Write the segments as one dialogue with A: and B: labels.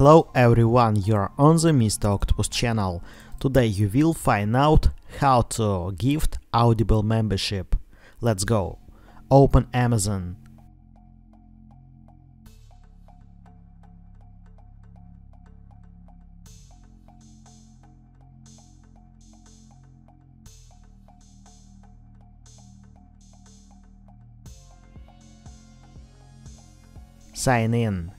A: Hello everyone, you're on the Mr. Octopus channel. Today you will find out how to gift Audible membership. Let's go. Open Amazon. Sign in.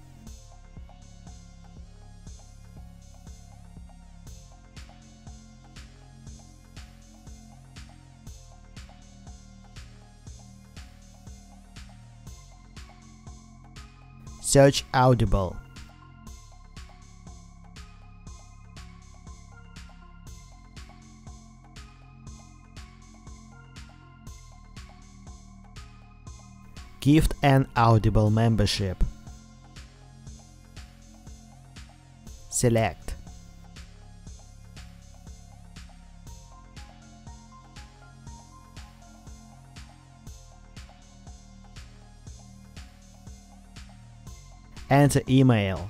A: Search Audible. Gift an Audible membership. Select. Enter email.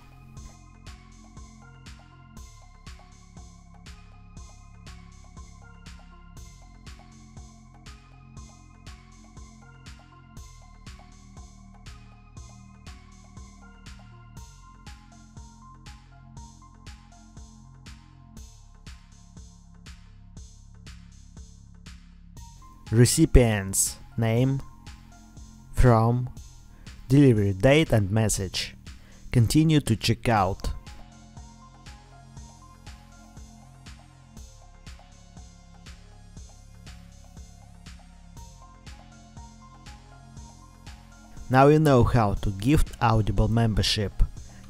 A: Recipient's name, from, delivery date and message. Continue to check out. Now you know how to gift Audible membership.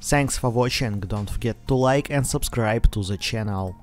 A: Thanks for watching, don't forget to like and subscribe to the channel.